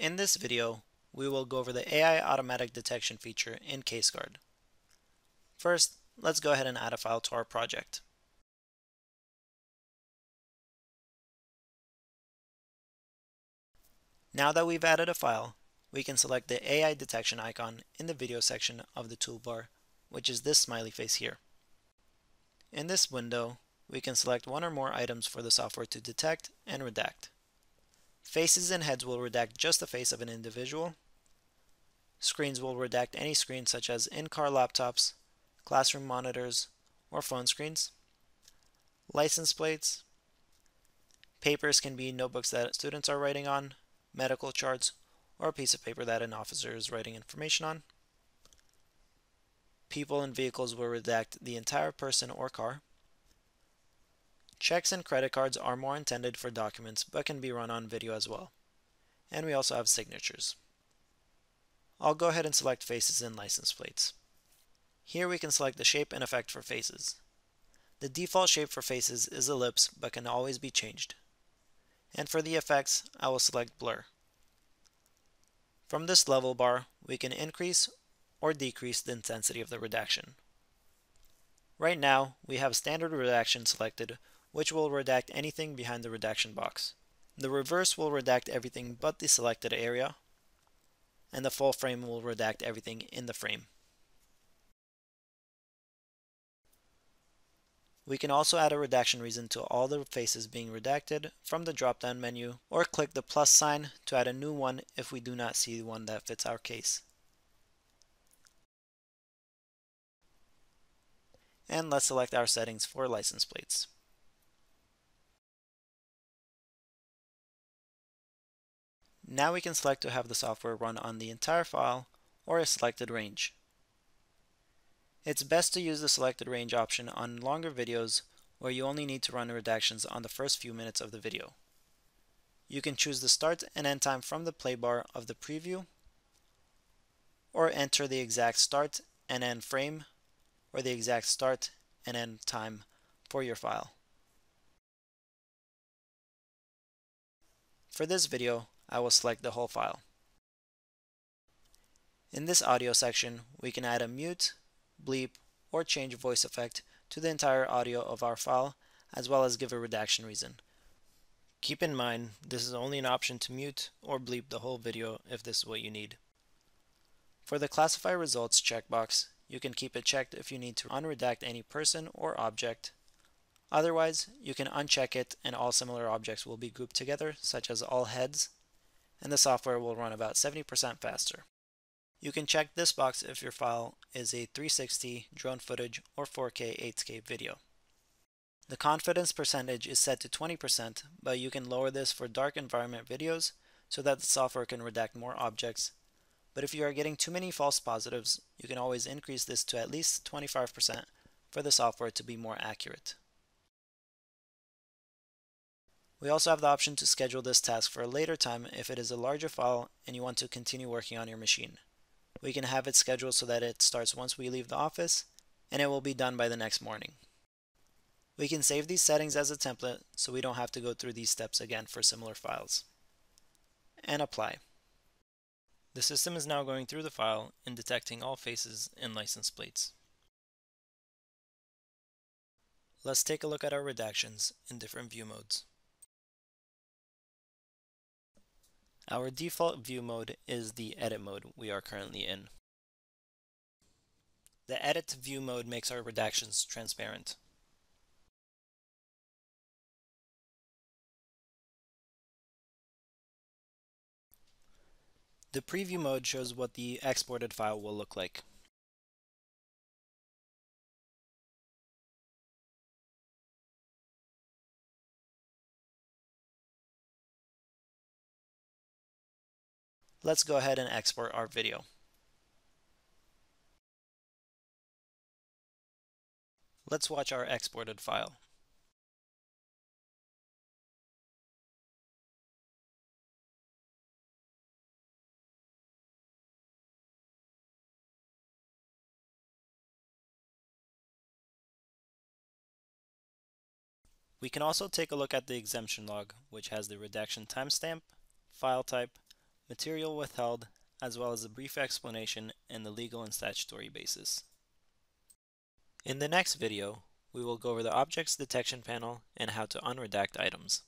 In this video, we will go over the AI automatic detection feature in CaseGuard. First, let's go ahead and add a file to our project. Now that we've added a file, we can select the AI detection icon in the video section of the toolbar, which is this smiley face here. In this window, we can select one or more items for the software to detect and redact. Faces and heads will redact just the face of an individual. Screens will redact any screen such as in-car laptops, classroom monitors, or phone screens. License plates. Papers can be notebooks that students are writing on, medical charts, or a piece of paper that an officer is writing information on. People and vehicles will redact the entire person or car. Checks and credit cards are more intended for documents but can be run on video as well. And we also have signatures. I'll go ahead and select faces and license plates. Here we can select the shape and effect for faces. The default shape for faces is ellipse but can always be changed. And for the effects, I will select blur. From this level bar, we can increase or decrease the intensity of the redaction. Right now, we have standard redaction selected, which will redact anything behind the redaction box. The reverse will redact everything but the selected area, and the full frame will redact everything in the frame. We can also add a redaction reason to all the faces being redacted from the drop-down menu or click the plus sign to add a new one if we do not see one that fits our case. And let's select our settings for license plates. Now we can select to have the software run on the entire file or a selected range. It's best to use the selected range option on longer videos where you only need to run redactions on the first few minutes of the video. You can choose the start and end time from the play bar of the preview or enter the exact start and end frame or the exact start and end time for your file. For this video, I will select the whole file. In this audio section, we can add a mute, bleep, or change voice effect to the entire audio of our file, as well as give a redaction reason. Keep in mind, this is only an option to mute or bleep the whole video if this is what you need. For the Classify Results checkbox, you can keep it checked if you need to unredact any person or object. Otherwise, you can uncheck it and all similar objects will be grouped together, such as all heads, and the software will run about 70% faster. You can check this box if your file is a 360 drone footage or 4K 8K video. The confidence percentage is set to 20%, but you can lower this for dark environment videos so that the software can redact more objects. But if you are getting too many false positives, you can always increase this to at least 25% for the software to be more accurate. We also have the option to schedule this task for a later time if it is a larger file and you want to continue working on your machine. We can have it scheduled so that it starts once we leave the office and it will be done by the next morning. We can save these settings as a template so we don't have to go through these steps again for similar files. And apply. The system is now going through the file and detecting all faces and license plates. Let's take a look at our redactions in different view modes. Our default view mode is the edit mode we are currently in. The edit view mode makes our redactions transparent. The preview mode shows what the exported file will look like. Let's go ahead and export our video. Let's watch our exported file. We can also take a look at the exemption log, which has the redaction timestamp, file type, material withheld, as well as a brief explanation and the legal and statutory basis. In the next video, we will go over the Objects Detection panel and how to unredact items.